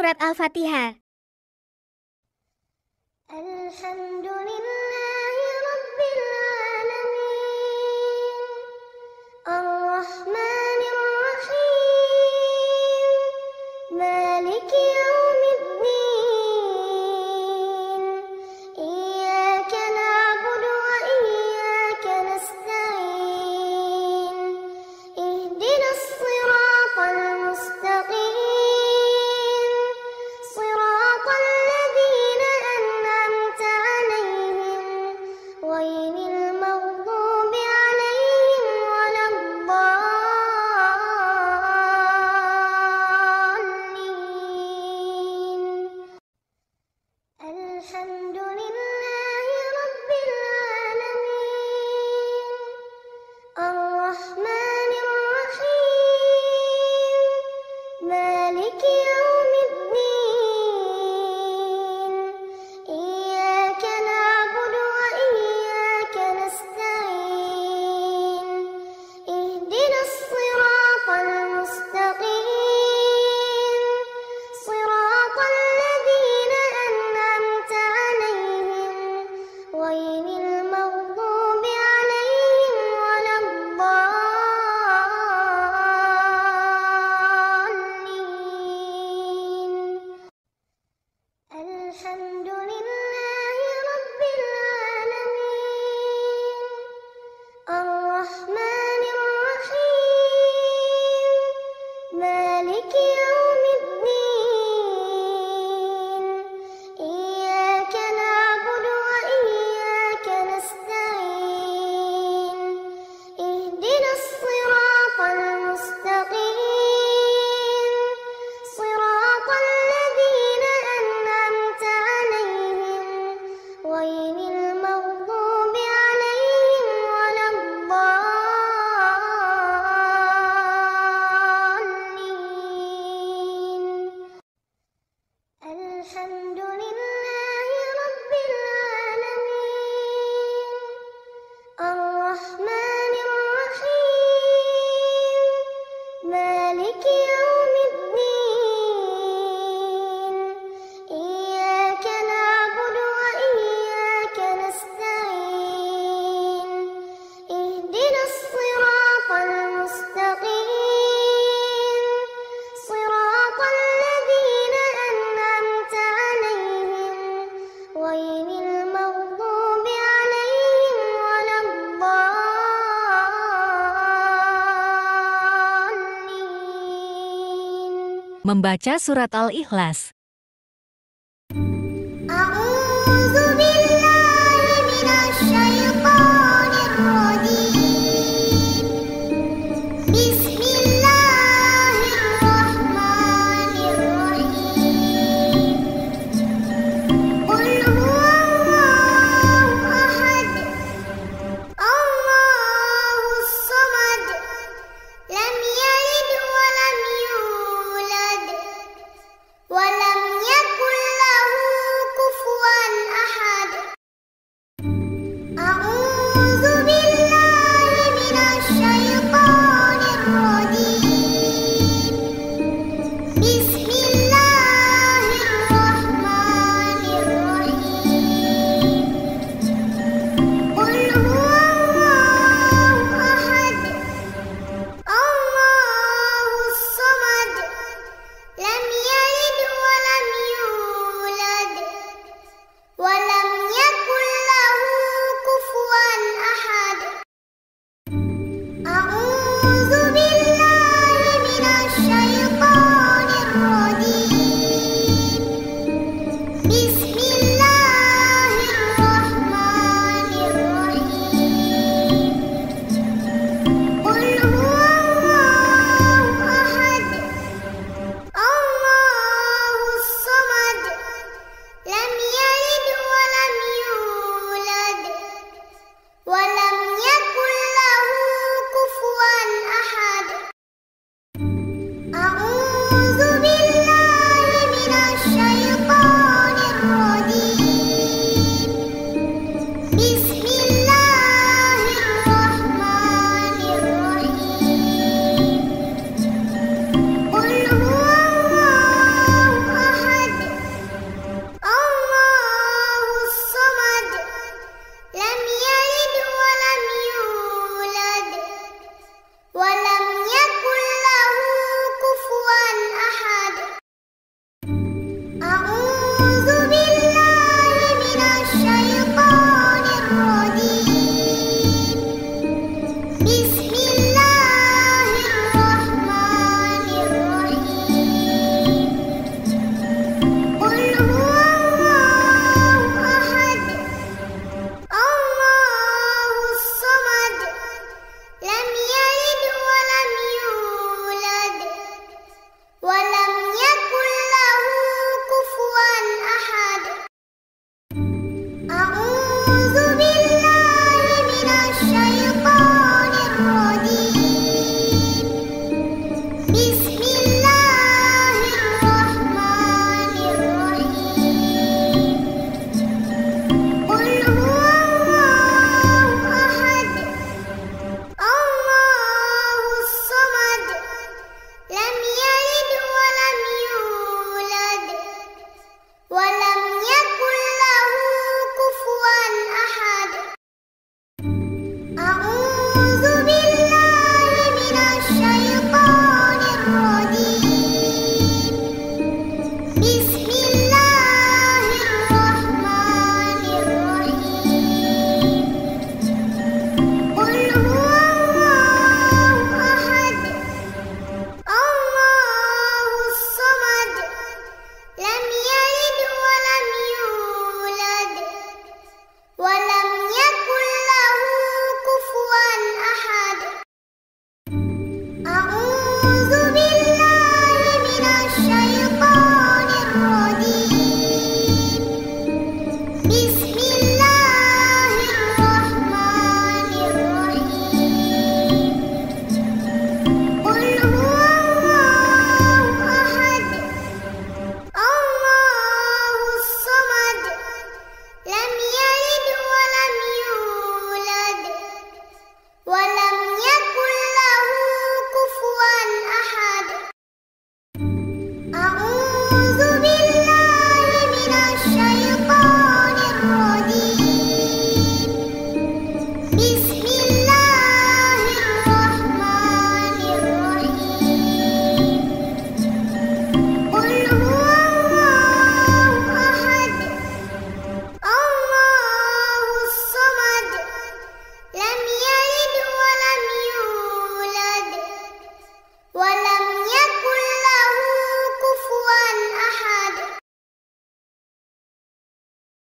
Surat Al-Fatihah. Alhamdulillahi Rabbil Membaca surat Al-Ikhlas. Miss Me.